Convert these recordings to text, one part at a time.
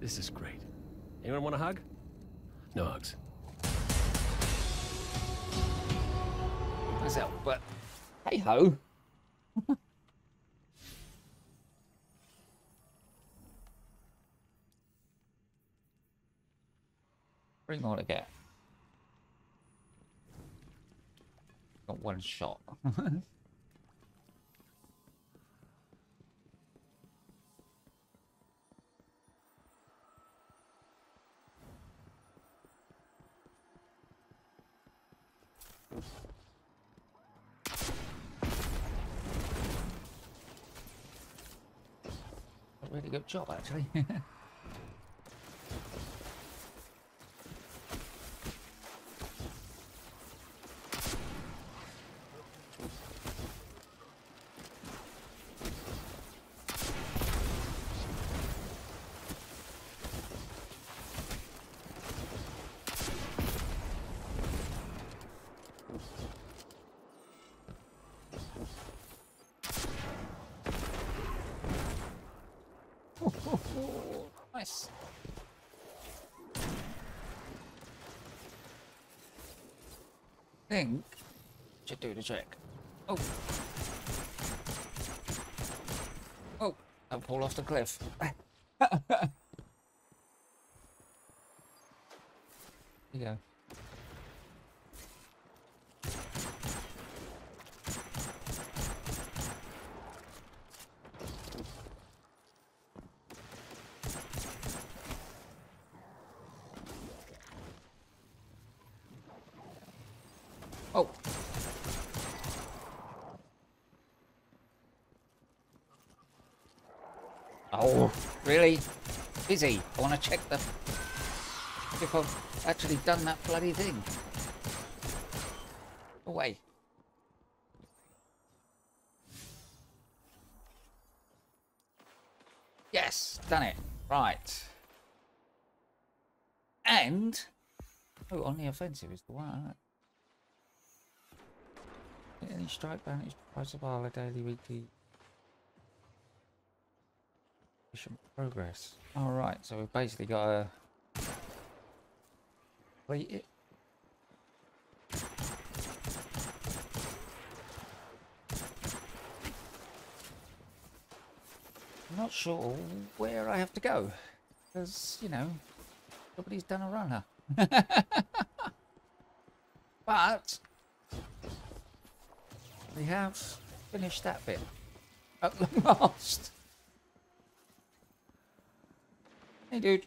This is great. Anyone want a hug? No hugs. Myself, but hey ho. Three more to get. Got one shot. really good job, actually. Think should do the trick. Oh. Oh, I'll fall off the cliff. There you go. Oh. Oh, really? Busy. I want to check the... If I've actually done that bloody thing. Away. Yes, done it. Right. And... Oh, on the offensive is the one. Any strike bounties price of our daily, weekly mission progress. Alright, so we've basically got to complete it. I'm not sure where I have to go. Because, you know, nobody's done a runner. but we have finished that bit. At last. Hey, dude.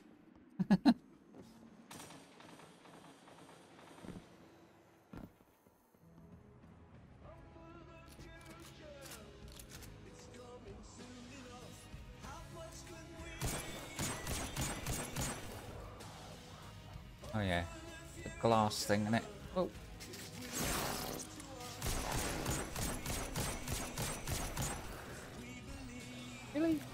oh yeah, the glass thing, innit? Oh. Really?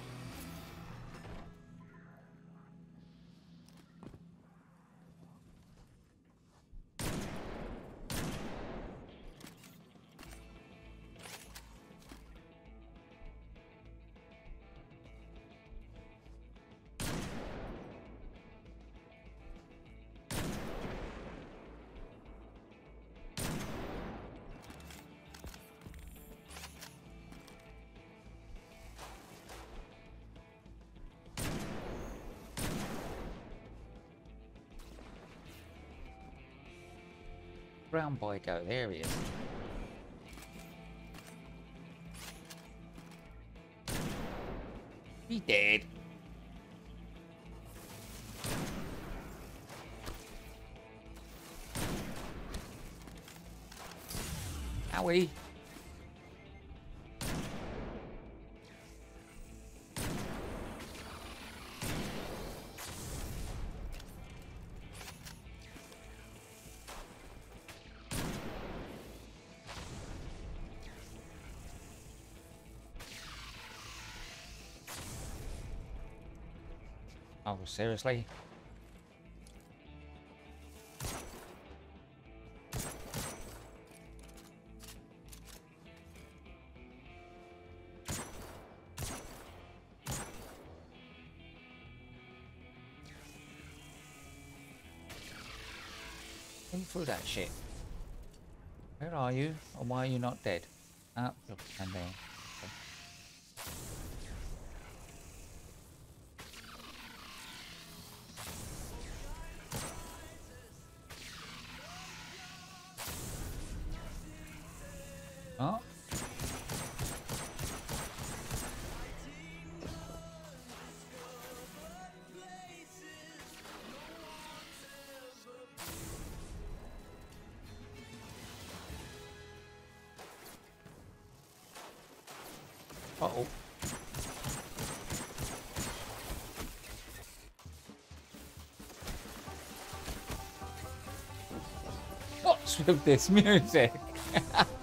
Brown boy go? There he is. He dead. Owie. Oh, seriously? Through that shit. Where are you? Or why are you not dead? Ah, you're down. Uh-oh. What's with this music?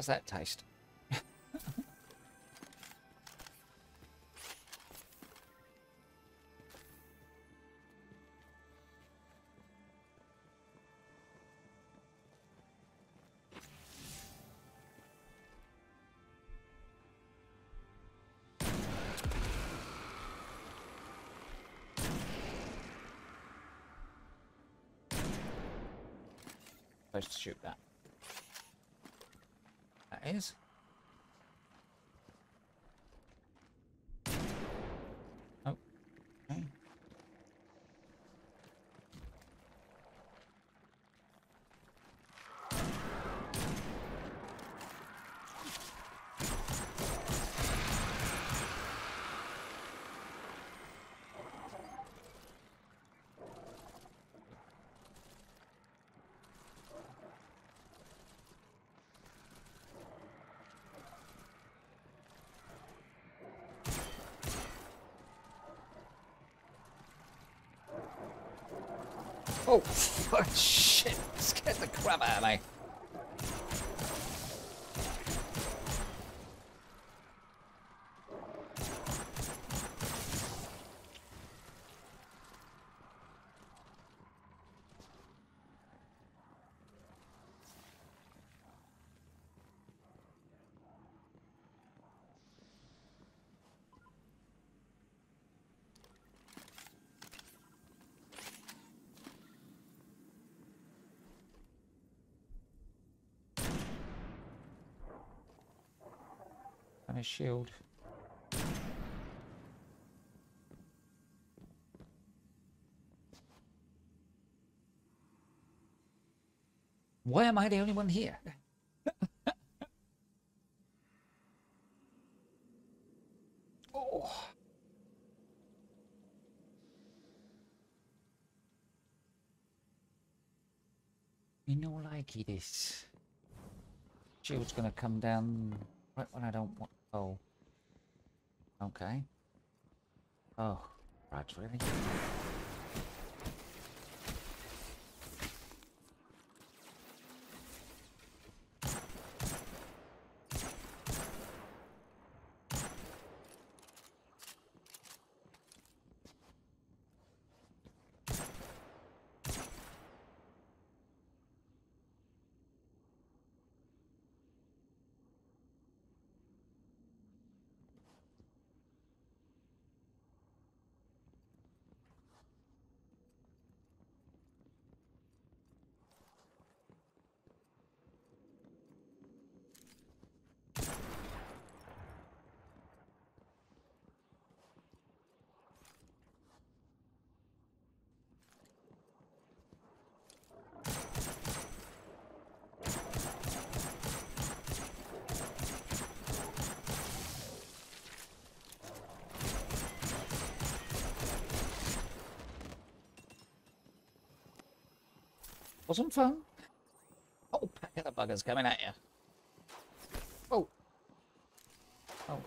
How's that taste? Supposed to shoot that. That Oh, fuck, shit. Scared the crap out of me. Shield. Why am I the only one here? oh. You know, like it is. Shield's gonna come down right when I don't want. Oh. Okay. Oh, right, really? Wasn't fun. Oh, pack of buggers coming at you. Oh. Oh.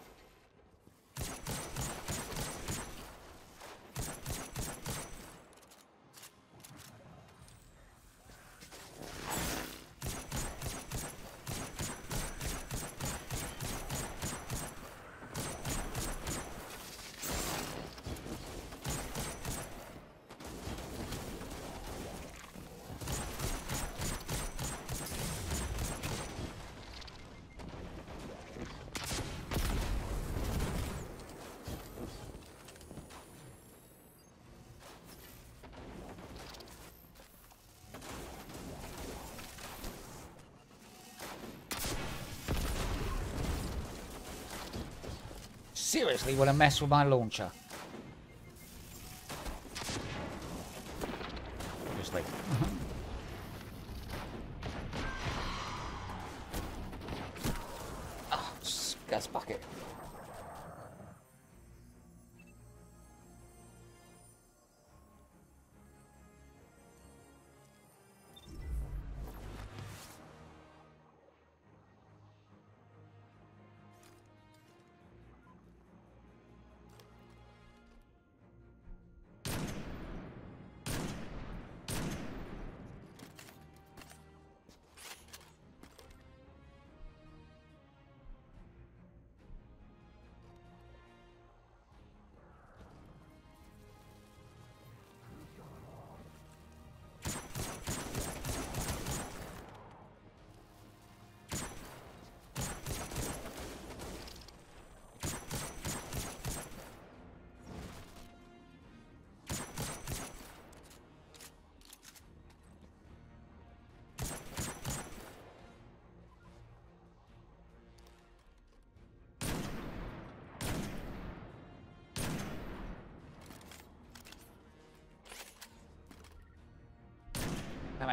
Seriously, want to mess with my launcher?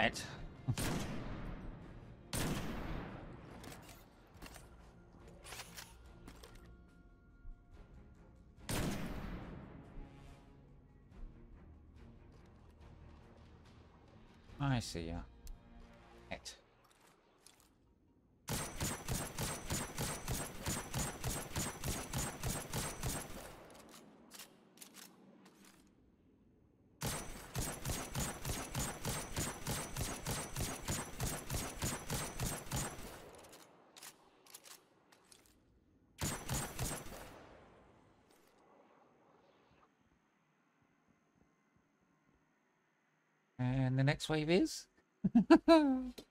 It. I see ya. Right. And the next wave is?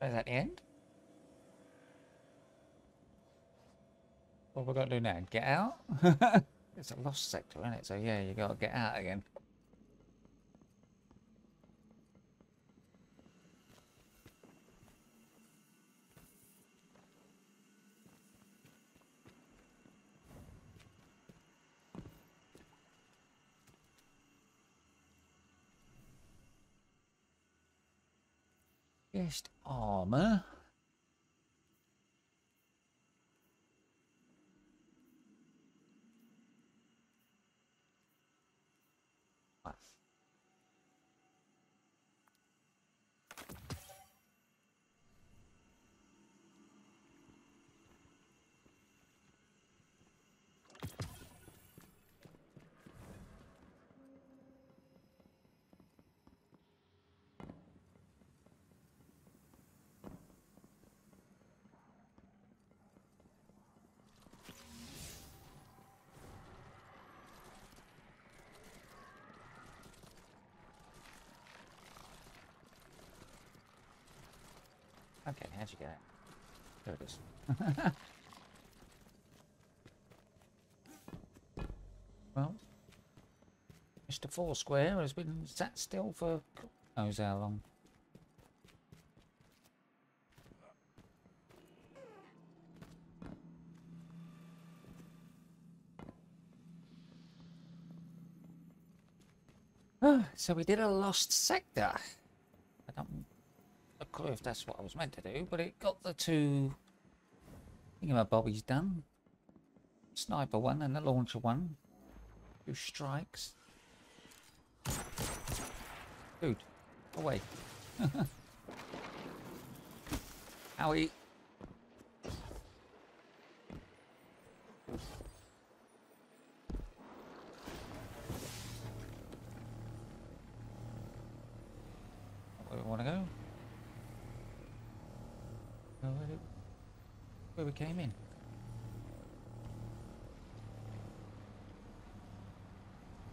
Is that the end? What we got to do now? Get out? it's a lost sector, isn't it? So yeah, you got to get out again. Just armor. Okay, how'd you get it? There it is. well, Mr. Foursquare has been sat still for knows how long. So we did a lost sector. I don't clue if that's what I was meant to do, but it got the two thingamabobbies done. Sniper one and the launcher one. Two strikes. Dude, away. Howie. Where we want to? Go Where, did- where we came in.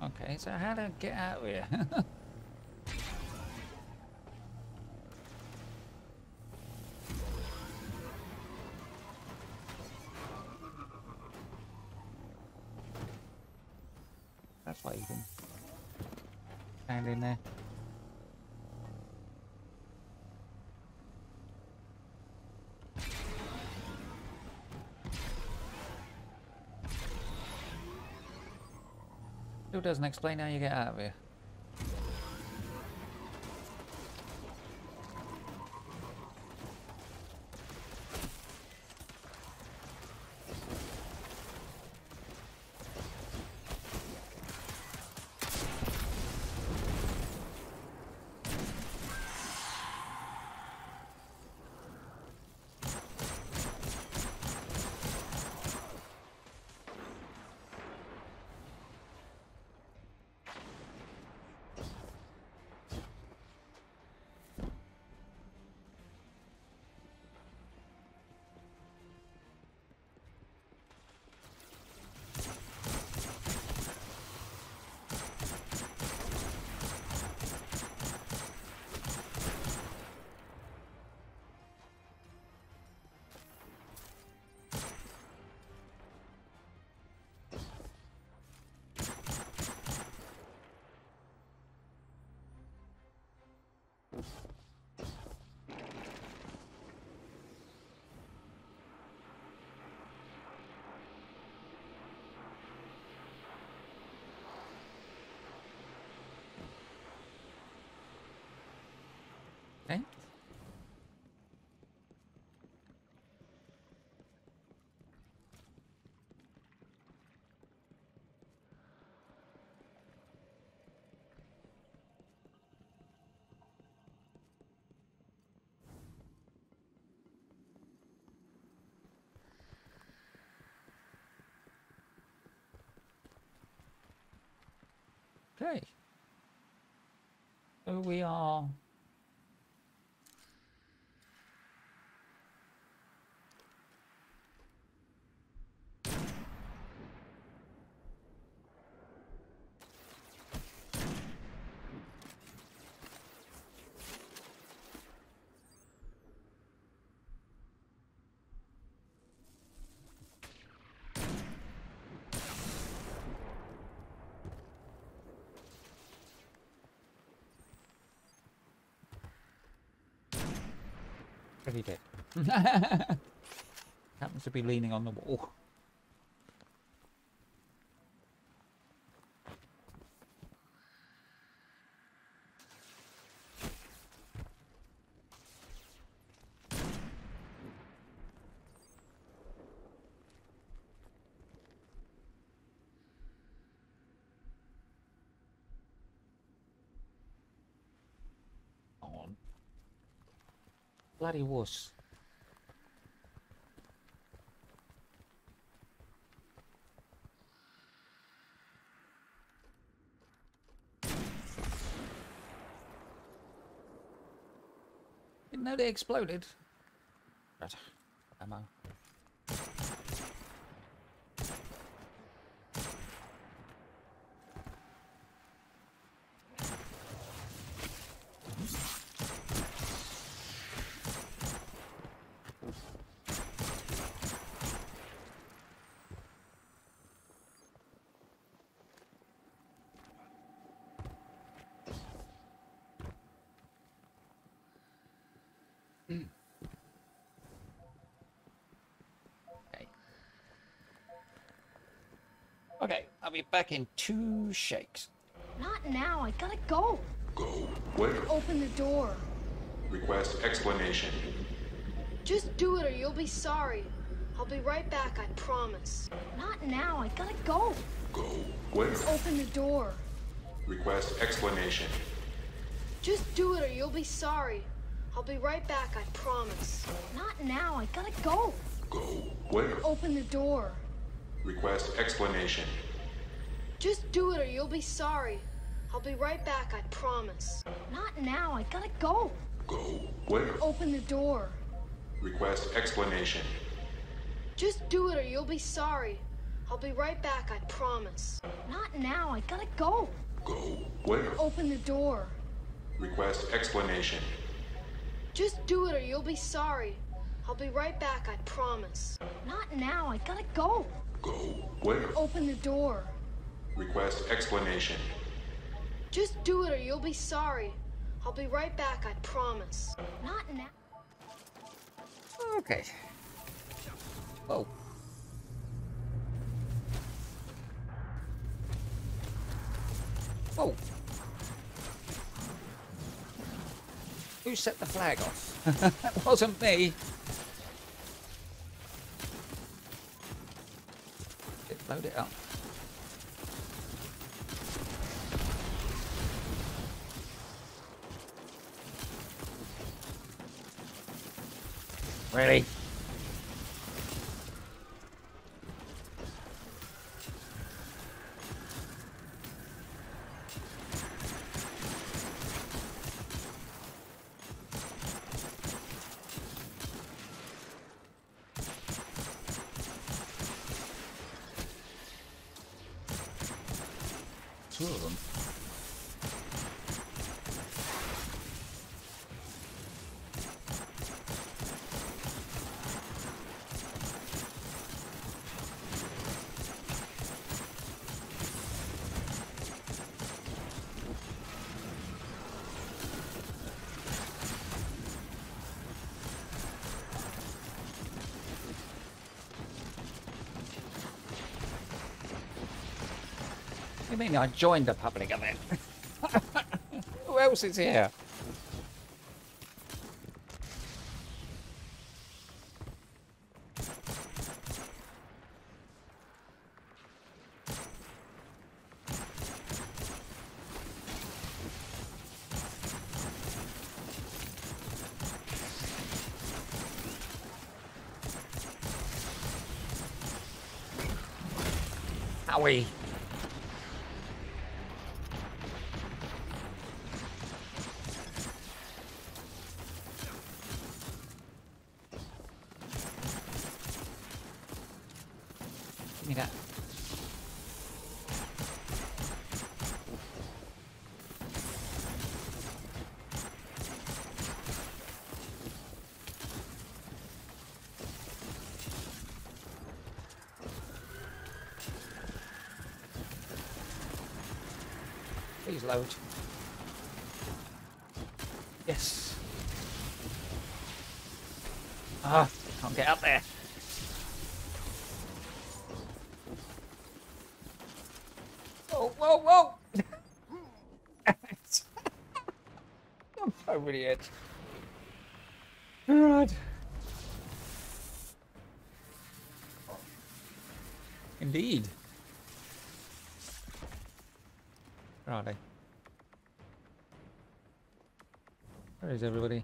Okay, so how to get out of here? doesn't explain how you get out of here. Okay. So we are pretty dead. Happens to be leaning on the wall. On. Bloody wuss. Didn't know they exploded. Right. Ammo. be back in two shakes. Not now, I gotta go. Go where? Open the door. Request explanation. Just do it or you'll be sorry. I'll be right back, I promise. Not now, I gotta go. Go where? Open the door. Request explanation. Just do it or you'll be sorry. I'll be right back, I promise. Not now, I gotta go. Go where? Open the door. Request explanation. Just do it or you'll be sorry. I'll be right back, I promise. Not now, I gotta go. Go where? Open the door. Request explanation. Just do it or you'll be sorry. I'll be right back, I promise. Not now, I gotta go. Go where? Open the door. Request explanation. Just do it or you'll be sorry. I'll be right back, I promise. Not now, I gotta go. Go where? Open the door. Request explanation. Just do it or you'll be sorry. I'll be right back, I promise. Not now. Okay. Oh. Oh. Who set the flag off? that wasn't me. Load it up. Really? Two of them. You mean I joined the public event? Who else is here? Howie. Give me that. Please load. Yes. Ah, can't get up there. Whoa, whoa, whoa! Over the edge. Alright. Indeed. Where are they? Where is everybody?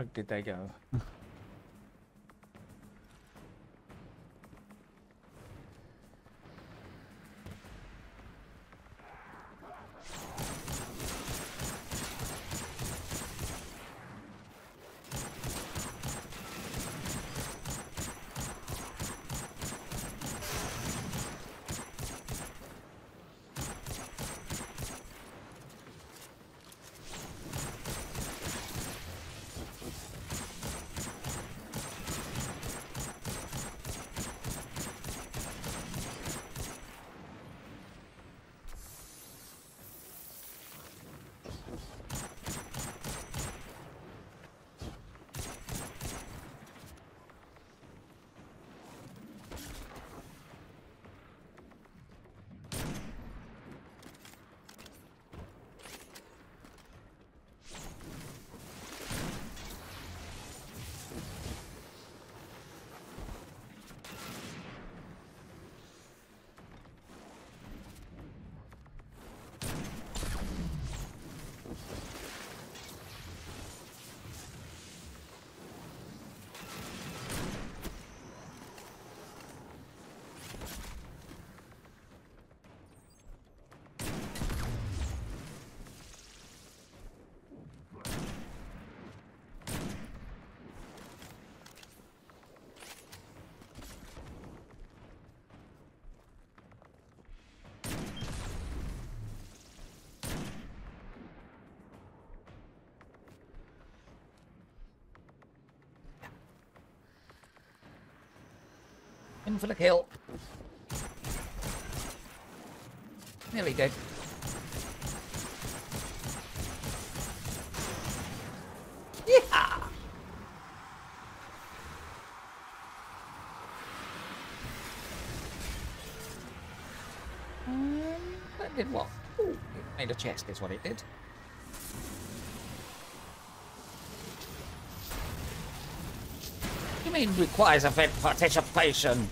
frig did they go? For the kill. Nearly dead. Yeah. Um, that did what? Ooh, it made a chest, is what it did. You mean requires a event participation?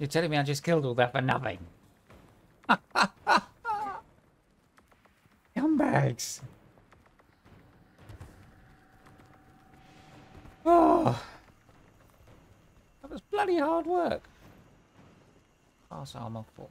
You're telling me I just killed all that for nothing? Scumbags. Oh. That was bloody hard work. Pass armor for